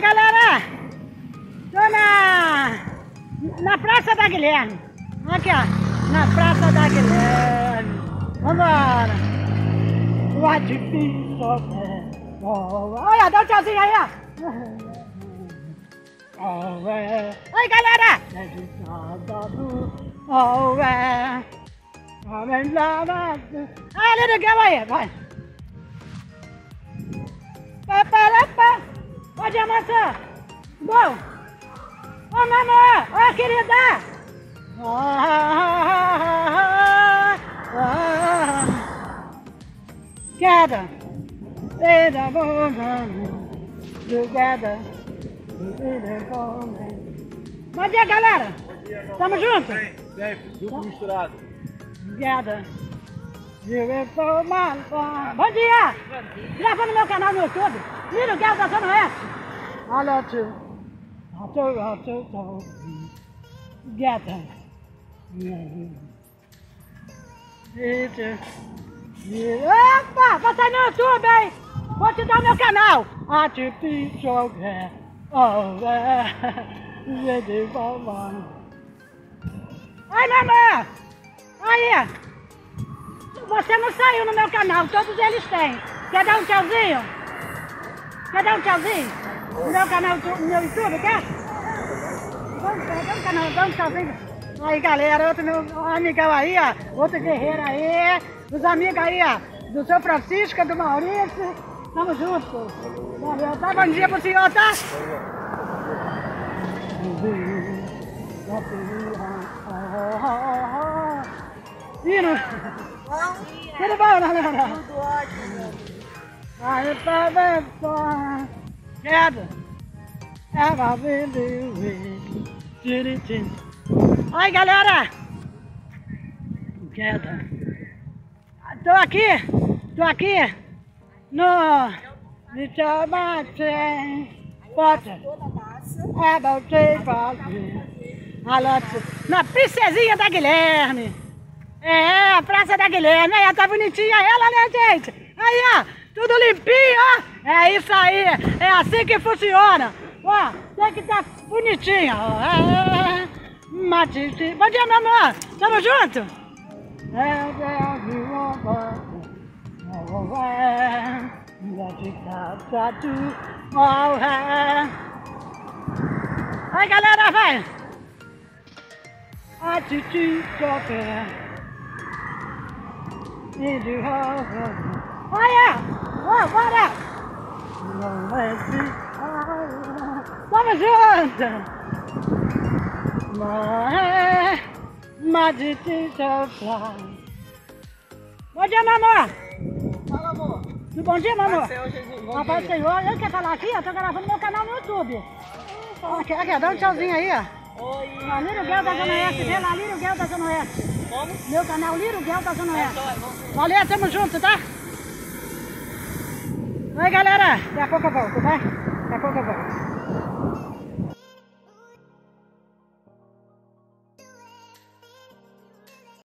galera, tô na, na Praça da Guilherme. Aqui, ó, na Praça da Guilherme. Vambora. O adifício é... Olha, dá um tchauzinho aí, ó. É. Oi, galera. É de sábado, oh, é... Ah, ele ligou aí, vai. Pá, pá, pá. Pode amassar. Bom. Ô, mamãe. Ô, querida. Together. Together. Bom dia, galera. Tamo junto? Sempre, junto misturado. Together. Bom dia. Gravando meu canal no YouTube. Little Girl da Zona Oeste. Olha tu. Together. Opa, vai sair no YouTube, hein? Vou te dar meu canal. Artificial Girl. Oh, é. Man. Ai, mamãe. Aí. Você não saiu no meu canal, todos eles têm. Quer dar um tchauzinho? Quer dar um tchauzinho? No meu canal, no meu YouTube, quer? Vamos, vamos, canal, dá um tchauzinho. Aí galera, outro meu amigão aí, ó, outro guerreiro aí, os amigos aí, ó, do seu Francisco, do Maurício, tamo junto. Valeu, tá? Bom dia pro senhor, tá? Hino. Tudo bom, galera? Tudo ótimo. Aí tá vendo? Queda. É uma beleza. Oi, galera! Queda. Tô aqui, tô aqui no Litomate Potter. É, voltei fazer. Na Princesinha da Guilherme. É, a Praça da Guilherme. Aí, tá bonitinha ela, né, gente? Aí, ó, tudo limpinho, ó. É isso aí, é assim que funciona. Ó, tem que tá bonitinha, ó. É, Matiti. Bom dia, meu amor. Tamo junto? Aí, galera, vai. Café. Olha! Ó, bora! Tamo junto! My, my fly. Bom dia, mamãe. Fala, amor. Bom dia, Rapaz, dia. Senhor, eu quero falar aqui, eu tô gravando meu canal no YouTube. Aqui, aqui, dá um tchauzinho aí, ó. Oi. Liro Guel da Zona Oeste, vê lá, Liro Guel da Zona Oeste. Como? Meu canal Liro Guel da Zona É Oeste. ver. Valeu, tamo junto, tá? Oi, galera. Daqui a pouco eu volto, tá? Daqui a pouco eu volto.